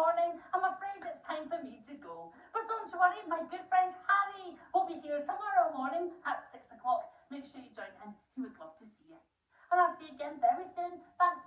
morning. I'm afraid it's time for me to go. But don't worry, my good friend Harry will be here tomorrow morning at 6 o'clock. Make sure you join him; He would love to see you. And I'll see you again very soon. Thanks